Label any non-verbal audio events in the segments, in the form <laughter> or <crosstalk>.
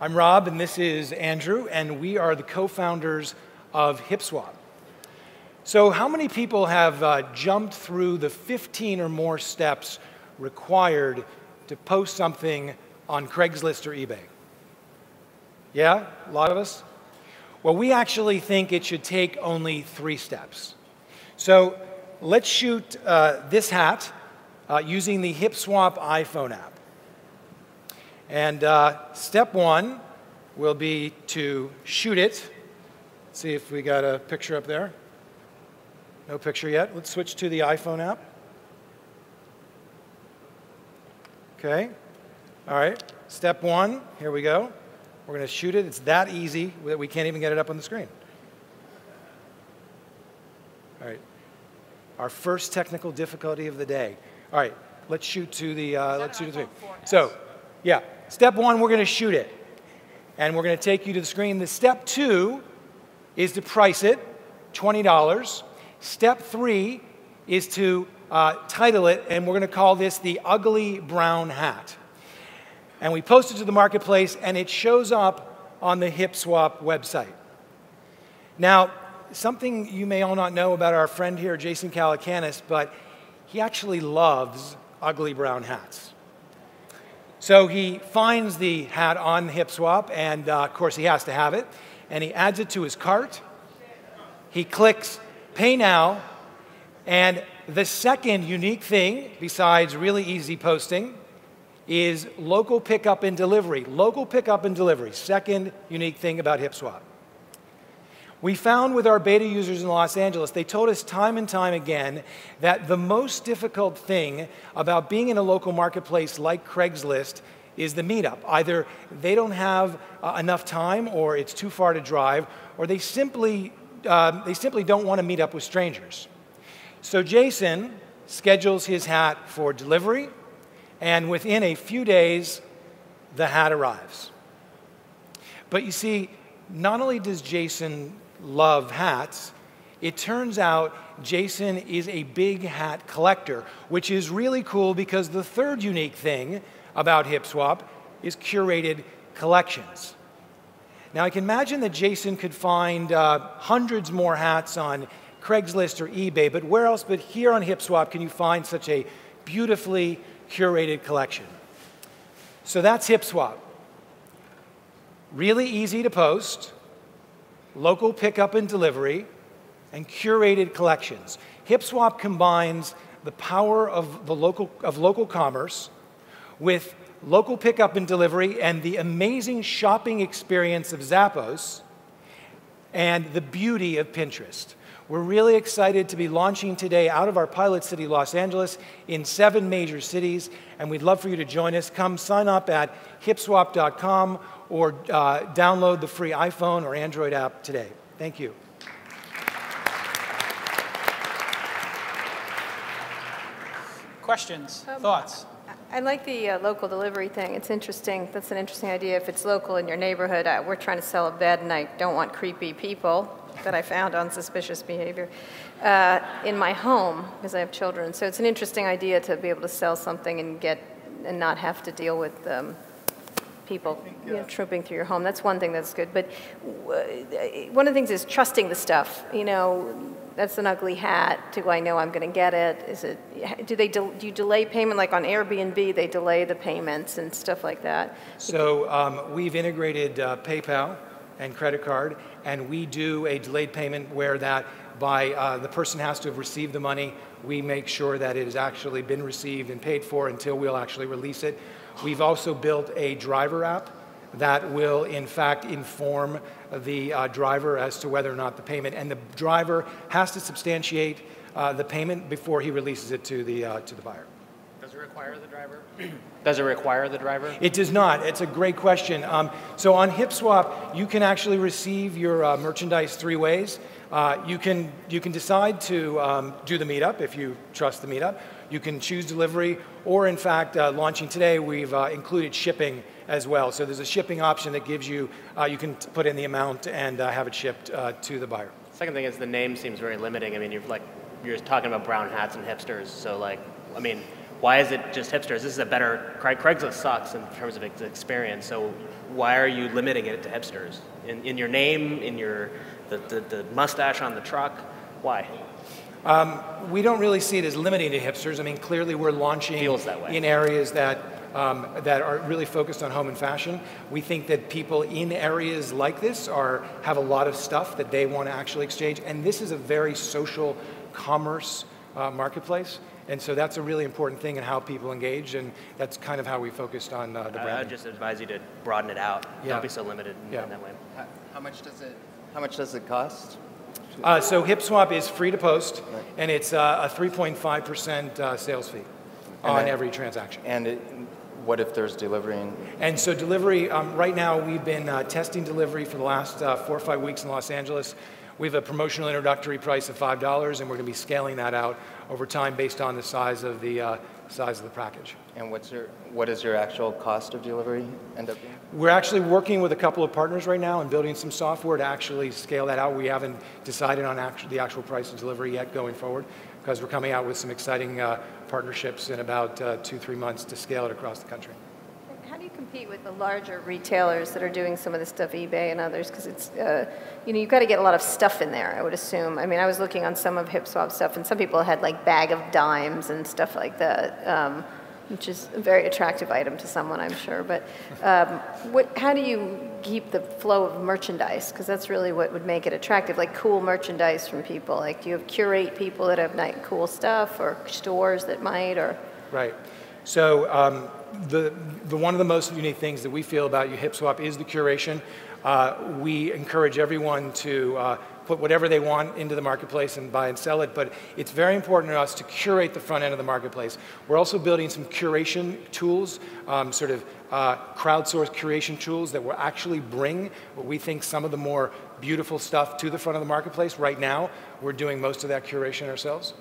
I'm Rob, and this is Andrew, and we are the co founders of HipSwap. So, how many people have uh, jumped through the 15 or more steps required to post something on Craigslist or eBay? Yeah, a lot of us? Well, we actually think it should take only three steps. So, let's shoot uh, this hat uh, using the HipSwap iPhone app. And uh, step one will be to shoot it. Let's see if we got a picture up there. No picture yet. Let's switch to the iPhone app. Okay. All right. Step one, here we go. We're going to shoot it. It's that easy that we can't even get it up on the screen. All right. Our first technical difficulty of the day. All right. Let's shoot to the, uh, let's shoot to the screen. So, yeah. Step one, we're going to shoot it. And we're going to take you to the screen. The step two is to price it, $20. Step three is to uh, title it, and we're going to call this the Ugly Brown Hat. And we post it to the marketplace, and it shows up on the HipSwap website. Now, something you may all not know about our friend here, Jason Calacanis, but he actually loves ugly brown hats. So he finds the hat on HipSwap, and uh, of course he has to have it, and he adds it to his cart. He clicks Pay Now, and the second unique thing, besides really easy posting, is local pickup and delivery. Local pickup and delivery, second unique thing about HipSwap. We found with our beta users in Los Angeles, they told us time and time again that the most difficult thing about being in a local marketplace like Craigslist is the meetup. Either they don't have uh, enough time, or it's too far to drive, or they simply, uh, they simply don't want to meet up with strangers. So Jason schedules his hat for delivery, and within a few days, the hat arrives. But you see, not only does Jason love hats, it turns out Jason is a big hat collector, which is really cool because the third unique thing about HipSwap is curated collections. Now, I can imagine that Jason could find uh, hundreds more hats on Craigslist or eBay, but where else but here on HipSwap can you find such a beautifully curated collection? So that's HipSwap. Really easy to post local pickup and delivery, and curated collections. HipSwap combines the power of, the local, of local commerce with local pickup and delivery and the amazing shopping experience of Zappos and the beauty of Pinterest. We're really excited to be launching today out of our pilot city, Los Angeles, in seven major cities, and we'd love for you to join us. Come sign up at hipswap.com or uh, download the free iPhone or Android app today. Thank you. Questions, um, thoughts? I like the uh, local delivery thing. It's interesting. That's an interesting idea. If it's local in your neighborhood, uh, we're trying to sell a bed, and I don't want creepy people that I found on suspicious behavior uh, in my home because I have children. So it's an interesting idea to be able to sell something and get and not have to deal with um, people think, you know, trooping through your home. That's one thing that's good. But one of the things is trusting the stuff. You know, that's an ugly hat. Do I know I'm going to get it? Is it? Do they? Do you delay payment like on Airbnb? They delay the payments and stuff like that. So um, we've integrated uh, PayPal and credit card, and we do a delayed payment where that by uh, the person has to have received the money. We make sure that it has actually been received and paid for until we'll actually release it. We've also built a driver app that will, in fact, inform the uh, driver as to whether or not the payment, and the driver has to substantiate uh, the payment before he releases it to the, uh, to the buyer. Does it require the driver? <clears throat> does it require the driver? It does not. It's a great question. Um, so on HipSwap, you can actually receive your uh, merchandise three ways. Uh, you, can, you can decide to um, do the meetup if you trust the meetup. You can choose delivery, or in fact, uh, launching today, we've uh, included shipping as well. So there's a shipping option that gives you, uh, you can put in the amount and uh, have it shipped uh, to the buyer. Second thing is the name seems very limiting. I mean, you're like, you're talking about brown hats and hipsters, so like, I mean, why is it just hipsters? This is a better, Craig- Craigslist sucks in terms of experience, so why are you limiting it to hipsters? In, in your name, in your, the, the, the mustache on the truck, why? We don't really see it as limiting to hipsters. I mean, clearly we're launching Feels that way. in areas that um, that are really focused on home and fashion. We think that people in areas like this are have a lot of stuff that they want to actually exchange, and this is a very social commerce uh, marketplace. And so that's a really important thing in how people engage, and that's kind of how we focused on uh, the brand. I would just advise you to broaden it out. Yeah. Don't be so limited in, Yeah. in that way. How- How much does it, how much does it cost? Uh, so HipSwap is free to post, and it's uh, a 3.5% uh, sales fee on then- every transaction. And it, what if there's delivery and, And so delivery, um, right now we've been uh, testing delivery for the last uh, four or five weeks in Los Angeles. We have a promotional introductory price of $5, and we're going to be scaling that out over time based on the size of the, uh, size of the package. and what's your, what is your actual cost of delivery end up being? We're actually working with a couple of partners right now and building some software to actually scale that out. We haven't decided on actu- the actual price of delivery yet going forward because we're coming out with some exciting uh, partnerships in about uh, two, three months to scale it across the country. Compete with the larger retailers that are doing some of this stuff, eBay and others? Because it's, uh, you know, you've got to get a lot of stuff in there, I would assume. I mean, I was looking on some of HipSwap stuff, and some people had like bag of dimes and stuff like that, um, which is a very attractive item to someone, I'm sure. But um, what, how do you keep the flow of merchandise? Because that's really what would make it attractive, like cool merchandise from people. Like, do you have curate people that have cool stuff, or stores that might, or? Right. So um, the, the one of the most unique things that we feel about HipSwap is the curation. Uh, we encourage everyone to uh, put whatever they want into the marketplace and buy and sell it, but it's very important to us to curate the front end of the marketplace. We're also building some curation tools, um, sort of uh, crowdsourced curation tools that will actually bring what we think some of the more beautiful stuff to the front of the marketplace. Right now, we're doing most of that curation ourselves.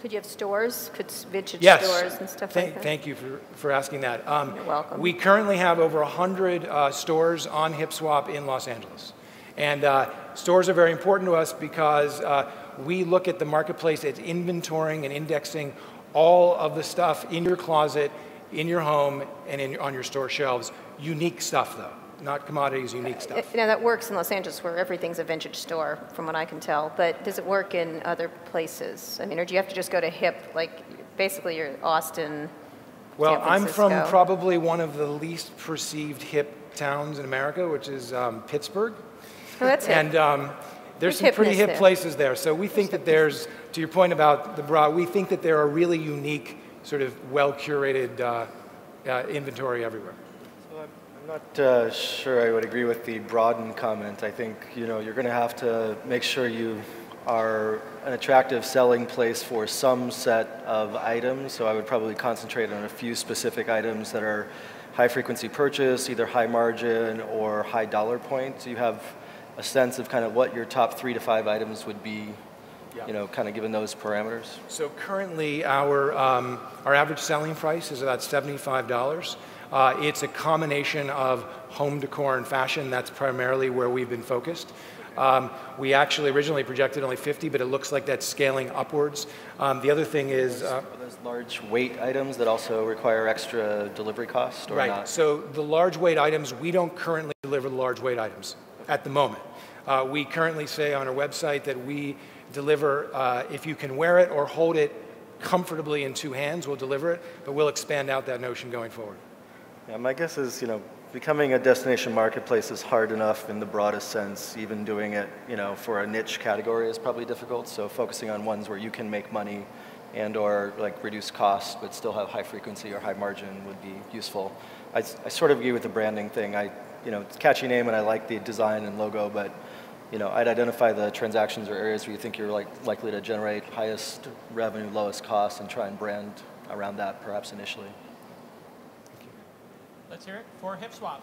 Could you have stores? Could vintage Yes. stores and stuff thank, like that? Thank you for, for asking that. Um, You're welcome. We currently have over 100 uh, stores on HipSwap in Los Angeles. And uh, stores are very important to us because uh, we look at the marketplace as inventorying and indexing all of the stuff in your closet, in your home, and in, on your store shelves. Unique stuff, though, not commodities, unique stuff. Now, that works in Los Angeles where everything's a vintage store, from what I can tell, but does it work in other places? I mean, or do you have to just go to HIP, like, basically you're Austin, Well, San I'm from Francisco? probably one of the least perceived hip towns in America, which is um, Pittsburgh. Oh, that's it. And um, there's There's some pretty hipness hip there. places there. So we think that there's, to your point about the bra, we think that there are really unique, sort of well curated uh, uh, inventory everywhere. So I'm not uh, sure I would agree with the broaden comment. I think you know you're going to have to make sure you are an attractive selling place for some set of items. So I would probably concentrate on a few specific items that are high frequency purchase, either high margin or high dollar points. You have a sense of kind of what your top three to five items would be. Yeah. You know, kind of given those parameters. So currently, our, um, our average selling price is about $75. Uh, it's a combination of home decor and fashion. That's primarily where we've been focused. Um, we actually originally projected only 50, but it looks like that's scaling upwards. Um, the other thing is, uh, Are those large weight items that also require extra delivery cost or right. not? So the large weight items, we don't currently deliver the large weight items at the moment. Uh, we currently say on our website that we deliver, uh, if you can wear it or hold it comfortably in two hands, we'll deliver it, but we'll expand out that notion going forward. Yeah, my guess is, you know, becoming a destination marketplace is hard enough in the broadest sense. Even doing it, you know, for a niche category is probably difficult. So focusing on ones where you can make money and or like reduce cost but still have high frequency or high margin would be useful. I, I sort of agree with the branding thing. I, you know, it's a catchy name and I like the design and logo, but you know, I'd identify the transactions or areas where you think you're like likely to generate highest revenue, lowest cost, and try and brand around that perhaps initially. Let's hear it for HipSwap.